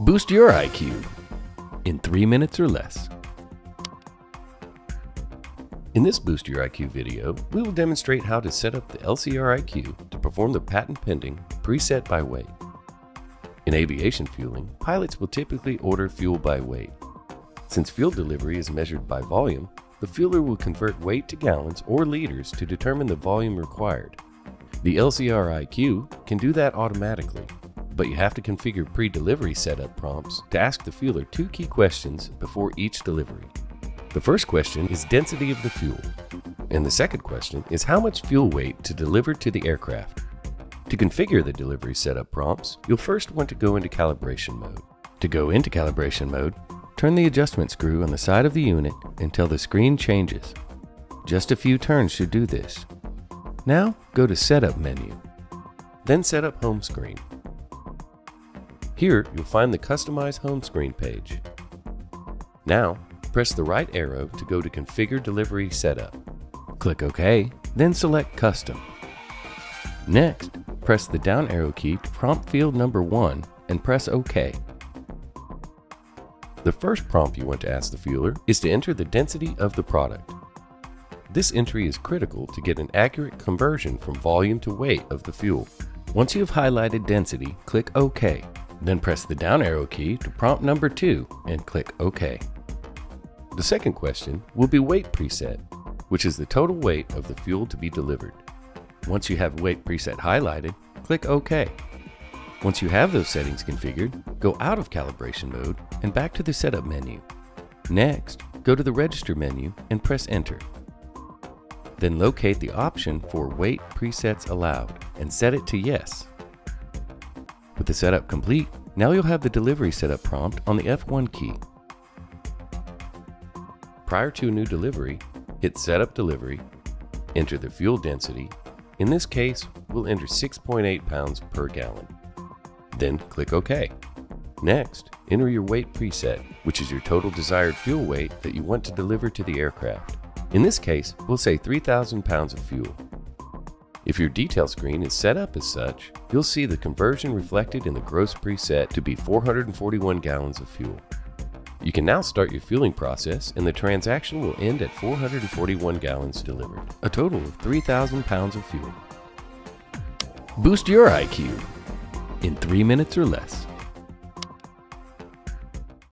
Boost your IQ in three minutes or less. In this Boost Your IQ video, we will demonstrate how to set up the LCR IQ to perform the patent pending preset by weight. In aviation fueling, pilots will typically order fuel by weight. Since fuel delivery is measured by volume, the fueler will convert weight to gallons or liters to determine the volume required. The LCR IQ can do that automatically but you have to configure pre-delivery setup prompts to ask the fueler two key questions before each delivery. The first question is density of the fuel, and the second question is how much fuel weight to deliver to the aircraft. To configure the delivery setup prompts, you'll first want to go into calibration mode. To go into calibration mode, turn the adjustment screw on the side of the unit until the screen changes. Just a few turns should do this. Now, go to Setup menu. Then set up Home Screen. Here, you'll find the Customize Home Screen page. Now, press the right arrow to go to Configure Delivery Setup. Click OK, then select Custom. Next, press the down arrow key to prompt field number 1 and press OK. The first prompt you want to ask the fueler is to enter the density of the product. This entry is critical to get an accurate conversion from volume to weight of the fuel. Once you have highlighted density, click OK then press the down arrow key to prompt number 2 and click OK. The second question will be weight preset, which is the total weight of the fuel to be delivered. Once you have weight preset highlighted, click OK. Once you have those settings configured, go out of calibration mode and back to the setup menu. Next, go to the register menu and press enter. Then locate the option for weight presets allowed and set it to yes. With the setup complete, now you'll have the delivery setup prompt on the F1 key. Prior to a new delivery, hit Setup Delivery, enter the fuel density. In this case, we'll enter 6.8 pounds per gallon. Then click OK. Next, enter your weight preset, which is your total desired fuel weight that you want to deliver to the aircraft. In this case, we'll say 3,000 pounds of fuel. If your detail screen is set up as such, you'll see the conversion reflected in the gross preset to be 441 gallons of fuel. You can now start your fueling process and the transaction will end at 441 gallons delivered, a total of 3,000 pounds of fuel. Boost your IQ in three minutes or less.